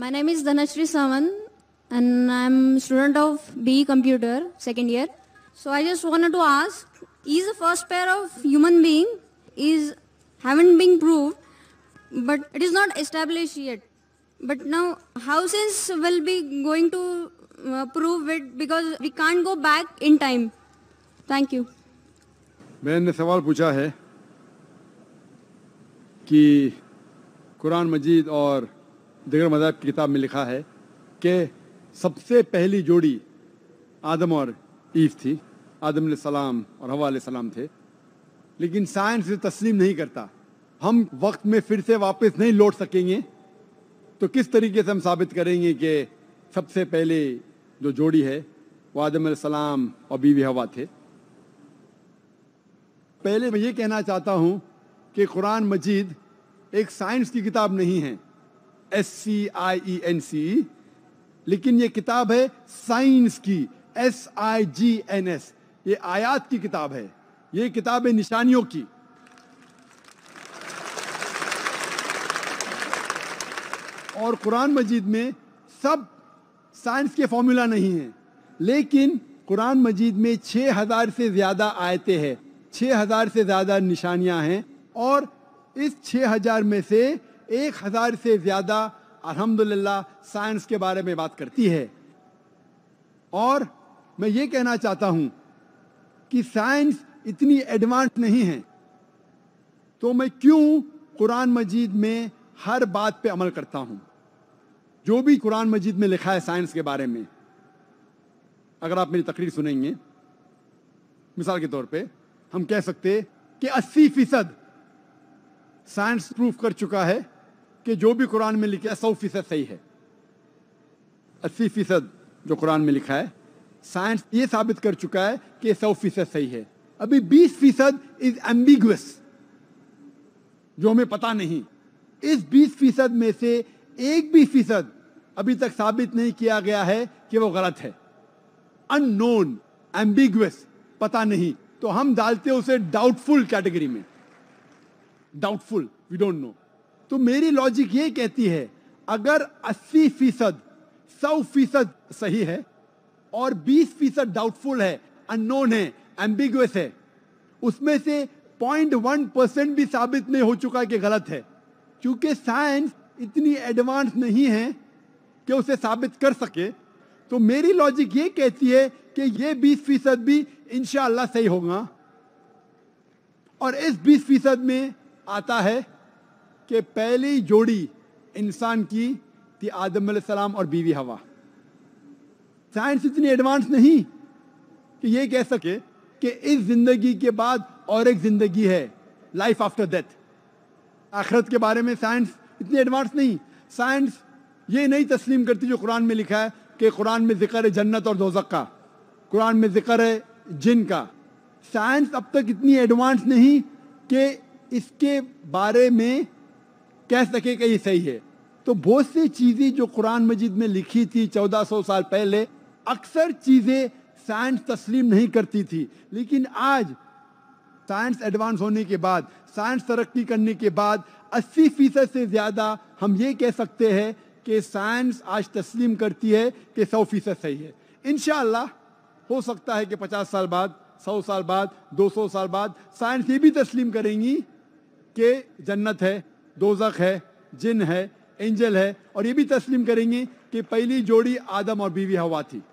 My name is Dhanashri Sawan and I'm student of BE Computer, second year. So I just wanted to ask, is the first pair of human being is haven't been proved, but it is not established yet. But now how science will be going to uh, prove it because we can't go back in time. Thank you. मैंने सवाल पूछा है कि कुरान मजीद और दिगर मज़हब की किताब में लिखा है कि सबसे पहली जोड़ी आदम और ईव थी। आदम सलाम और हवा सलाम थे। लेकिन साइंस इसे तस्लीम नहीं करता। हम वक्त में फिर से वापस नहीं लौट सकेंगे। तो किस तरीके से हम साबित करेंगे कि सबसे पहले जो जोड़ी है, वो आदम सलाम और बीवी हवा थे? पहले मैं ये कहना चाहता हूँ कि कुरान मजीद एक साइंस की किताब नहीं है। एस सी आई ई एन सी लेकिन ये किताब है साइंस की S I G N S ये आयात की किताब है। ये किताब है निशानियों की। और कुरान मजीद में सब साइंस के फॉर्मूला नहीं है, लेकिन कुरान मजीद में छह हज़ार से ज़्यादा आयतें हैं, छह हज़ार से ज़्यादा निशानियाँ हैं, और इस छह हज़ार में से एक हज़ार से ज़्यादा, अल्हम्दुलिल्लाह, साइंस के बारे में बात करती है। और मैं ये कहना चाहता हूँ कि साइंस इतनी एडवांस नहीं है तो मैं क्यों कुरान मजीद में हर बात पे अमल करता हूँ? जो भी कुरान मजीद में लिखा है साइंस के बारे में, अगर आप मेरी तकरीर सुनेंगे, मिसाल के तौर पे, हम कह सकते कि 80 फ़ीसद साइंस प्रूफ कर चुका है कि जो भी कुरान में लिखा है सौ फ़ीसद सही है। 80 फ़ीसद जो कुरान में लिखा है साइंस ये साबित कर चुका है कि सौ फ़ीसद सही है। अभी 20 फ़ीसद इज़ एम्बिगुअस जो हमें पता नहीं। इस 20 फ़ीसद में से एक भी फ़ीसद अभी तक साबित नहीं किया गया है कि वो गलत है। अननोन एम्बिगुअस पता नहीं। तो हम डालते उसे डाउटफुल कैटेगरी में। डाउटफुल वी डोंट नो तो मेरी लॉजिक ये कहती है, अगर 80 फ़ीसद, सौ फ़ीसद सही है और 20 फ़ीसद डाउटफुल है अननोन है एम्बिगुअस है, उसमें से पॉइंट वन परसेंट भी साबित नहीं हो चुका कि गलत है। क्योंकि साइंस इतनी एडवांस नहीं है कि उसे साबित कर सके। तो मेरी लॉजिक ये कहती है कि ये 20 फ़ीसद भी इनशाला सही होगा और इस 20 फ़ीसद में आता है कि पहली जोड़ी इंसान की थी आदम सलाम और बीवी हवा। साइंस इतनी एडवांस नहीं कि ये कह सके कि इस ज़िंदगी के बाद और एक ज़िंदगी है लाइफ आफ्टर डेथ आखरत के बारे में साइंस इतनी एडवांस नहीं। साइंस ये नहीं तस्लीम करती जो कुरान में लिखा है कि कुरान में ज़िक्र है जन्नत और दोजक का। कुरान में ज़िक्र है जिन का। साइंस अब तक इतनी एडवांस नहीं कि इसके बारे में कह सके कि ये सही है। तो बहुत सी चीज़ें जो कुरान मजीद में लिखी थी 1400 साल पहले, अक्सर चीज़ें साइंस तस्लीम नहीं करती थी। लेकिन आज, साइंस एडवांस होने के बाद, साइंस तरक्की करने के बाद 80 फ़ीसद से ज़्यादा हम ये कह सकते हैं कि साइंस आज तस्लीम करती है कि 100 फ़ीसद सही है। इनशाला हो सकता है कि 50 साल बाद 100 साल बाद 200 साल बाद साइंस ये भी तस्लीम करेंगी कि जन्नत है। दोजक है, जिन है, एंजल है, और ये भी तस्लीम करेंगे कि पहली जोड़ी आदम और बीवी हवा थी।